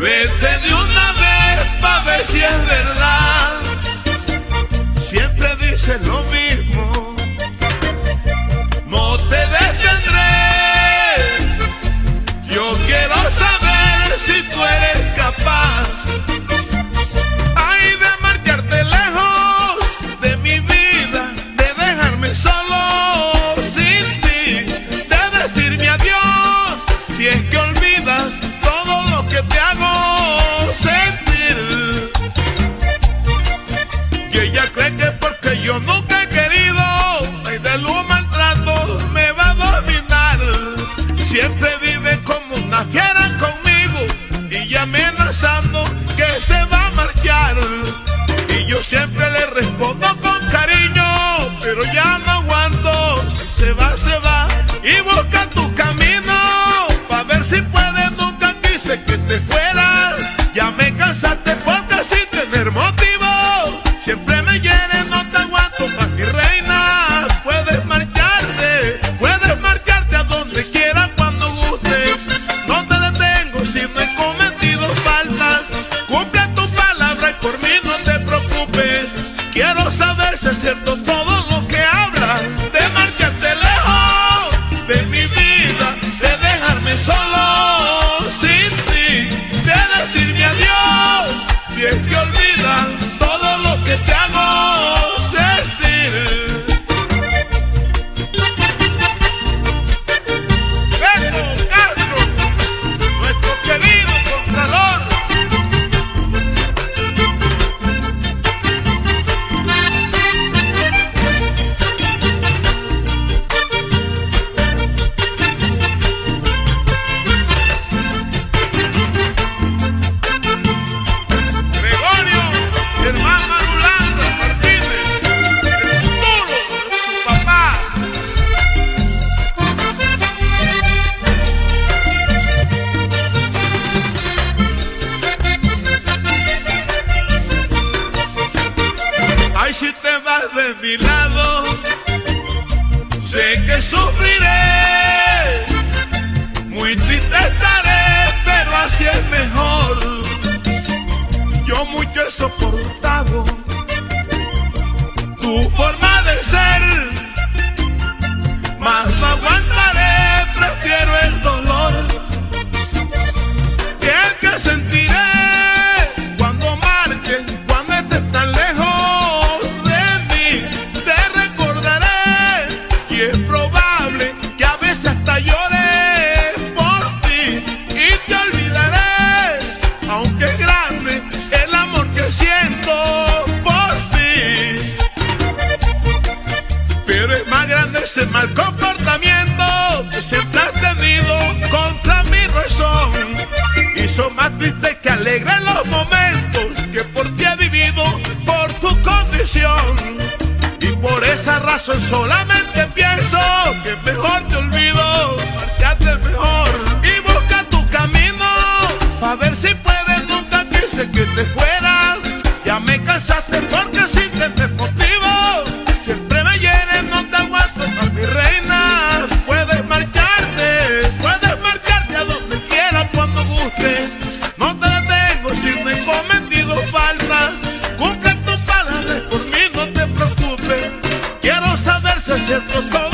Vete de una vez para ver si es verdad. Pero ya no aguanto. Si se va, se va y busca tu camino. Pa' ver si puedes, nunca quise que te fueras. Ya me cansaste porque sin tener motivo. Siempre me hieres, no te aguanto más, mi reina. Puedes marcharte, puedes marcharte a donde quieras cuando gustes. No te detengo si no he cometido faltas. Cumple tu palabra y por mí no. Quiero saber si es cierto todo mi lado, sé que sufriré. Muy triste estaré, pero así es mejor. Yo mucho he soportado tu forma de ser, más no aguantaré, comportamiento que siempre has tenido contra mi razón. Y son más tristes que alegres los momentos que por ti he vivido por tu condición. Y por esa razón solamente pienso que mejor te olvido, marchate mejor faltas. Cumple tus palabras, por mí no te preocupes. Quiero saber si es cierto todo